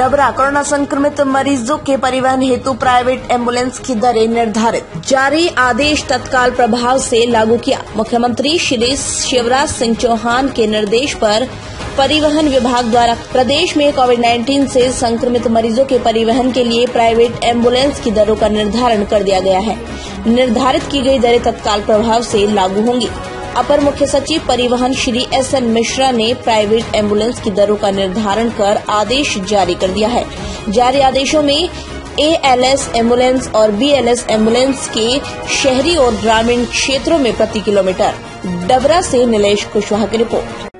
Dabra corona संक्रमित मरीजों के परिवहन हेतु प्राइवेट एंबुलेंस की दरें निर्धारित। जारी आदेश तत्काल प्रभाव से लागू किया। मुख्यमंत्री श्री शिवराज सिंह चौहान के निर्देश पर परिवहन विभाग द्वारा प्रदेश में कोविड 19 से संक्रमित मरीजों के परिवहन के लिए प्राइवेट एंबुलेंस की दरों का निर्धारण कर दिया गया है। निर्धारित की गई दरें तत्काल प्रभाव से लागू होंगी। अपर मुख्य सचिव परिवहन श्री एस एन मिश्रा ने प्राइवेट एंबुलेंस की दरों का निर्धारण कर आदेश जारी कर दिया है। जारी आदेशों में एएलएस एंबुलेंस और बीएलएस एंबुलेंस के शहरी और ग्रामीण क्षेत्रों में प्रति किलोमीटर। डबरा से नीलेश कुशवाहा की रिपोर्ट।